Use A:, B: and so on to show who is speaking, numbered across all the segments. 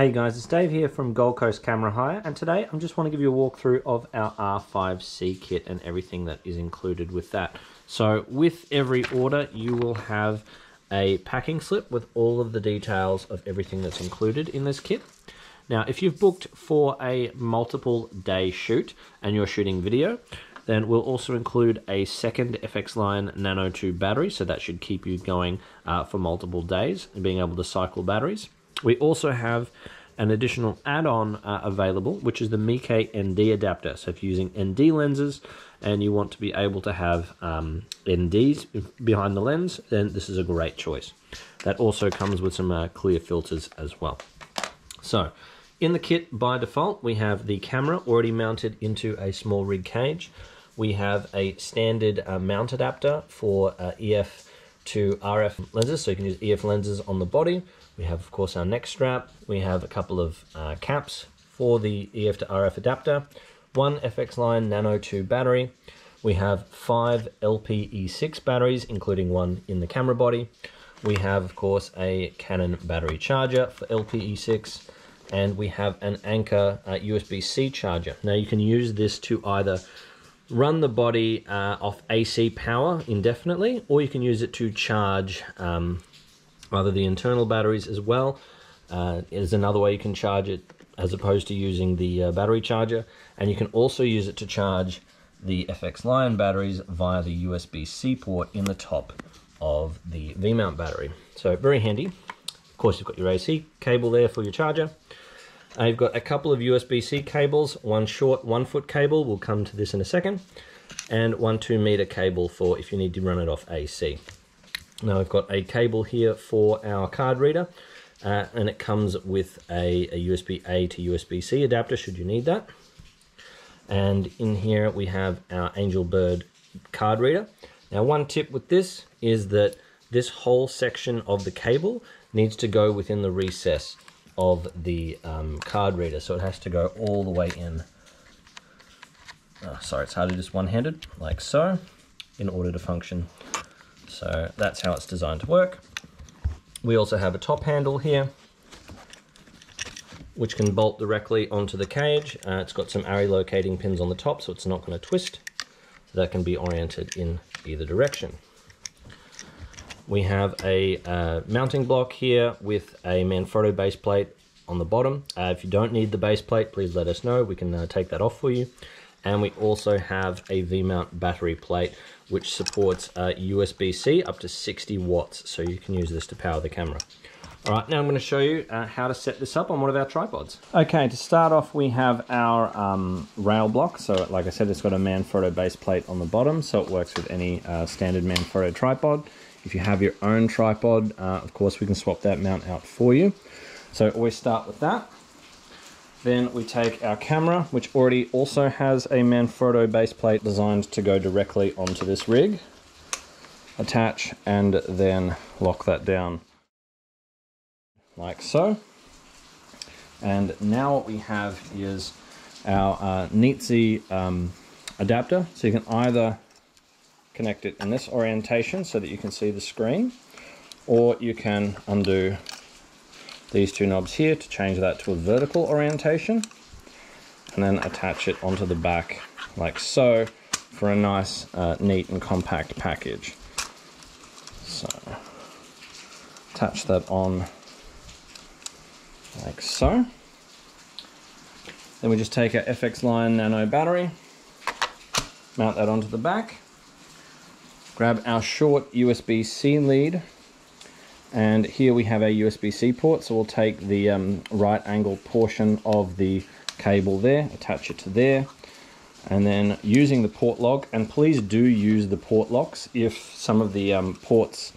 A: Hey guys, it's Dave here from Gold Coast Camera Hire, and today I just want to give you a walkthrough of our R5C kit and everything that is included with that. So with every order, you will have a packing slip with all of the details of everything that's included in this kit. Now, if you've booked for a multiple day shoot and you're shooting video, then we'll also include a second FX Lion Nano 2 battery, so that should keep you going uh, for multiple days and being able to cycle batteries. We also have an additional add-on uh, available, which is the Meike ND adapter. So if you're using ND lenses and you want to be able to have um, NDs behind the lens, then this is a great choice. That also comes with some uh, clear filters as well. So in the kit by default, we have the camera already mounted into a small rig cage. We have a standard uh, mount adapter for uh, EF to RF lenses, so you can use EF lenses on the body. We have, of course, our neck strap. We have a couple of uh, caps for the EF to RF adapter, one FX Lion Nano 2 battery. We have five LPE6 batteries, including one in the camera body. We have, of course, a Canon battery charger for LPE6, and we have an Anker uh, USB-C charger. Now, you can use this to either run the body uh, off AC power indefinitely, or you can use it to charge um, either the internal batteries as well. Uh, is another way you can charge it as opposed to using the uh, battery charger. And you can also use it to charge the FX Lion batteries via the USB-C port in the top of the V-mount battery. So very handy. Of course, you've got your AC cable there for your charger. Uh, you've got a couple of USB-C cables, one short one foot cable, we'll come to this in a second, and one two meter cable for if you need to run it off AC. Now I've got a cable here for our card reader uh, and it comes with a, a USB-A to USB-C adapter should you need that. And in here we have our Angelbird card reader. Now one tip with this is that this whole section of the cable needs to go within the recess of the um, card reader. So it has to go all the way in. Oh, sorry, it's hard to just one-handed, like so, in order to function so that's how it's designed to work. We also have a top handle here, which can bolt directly onto the cage. Uh, it's got some ARRI locating pins on the top, so it's not going to twist. So that can be oriented in either direction. We have a uh, mounting block here with a Manfrotto base plate on the bottom. Uh, if you don't need the base plate, please let us know. We can uh, take that off for you and we also have a V-mount battery plate which supports uh, USB-C up to 60 watts so you can use this to power the camera. All right, now I'm going to show you uh, how to set this up on one of our tripods. Okay, to start off we have our um, rail block. So like I said, it's got a Manfrotto base plate on the bottom so it works with any uh, standard Manfrotto tripod. If you have your own tripod, uh, of course we can swap that mount out for you. So always start with that. Then we take our camera, which already also has a Manfrotto base plate designed to go directly onto this rig. Attach and then lock that down like so. And now what we have is our uh, um, adapter. So you can either connect it in this orientation so that you can see the screen, or you can undo these two knobs here to change that to a vertical orientation and then attach it onto the back like so for a nice uh, neat and compact package. So attach that on like so. Then we just take our FX Lion Nano battery mount that onto the back grab our short USB-C lead and here we have a USB-C port, so we'll take the um, right angle portion of the cable there, attach it to there, and then using the port lock, and please do use the port locks if some of the um, ports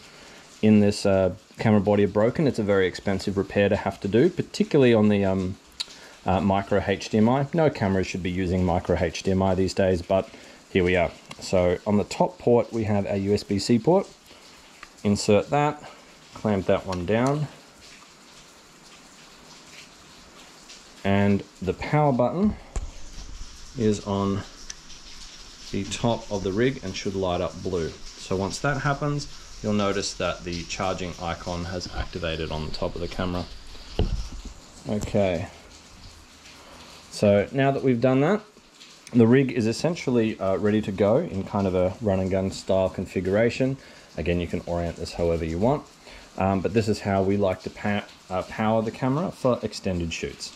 A: in this uh, camera body are broken. It's a very expensive repair to have to do, particularly on the um, uh, micro HDMI. No cameras should be using micro HDMI these days, but here we are. So on the top port, we have a USB-C port. Insert that clamp that one down. And the power button is on the top of the rig and should light up blue. So once that happens, you'll notice that the charging icon has activated on the top of the camera. Okay. So now that we've done that, the rig is essentially uh, ready to go in kind of a run and gun style configuration. Again, you can orient this however you want, um, but this is how we like to pa uh, power the camera for extended shoots.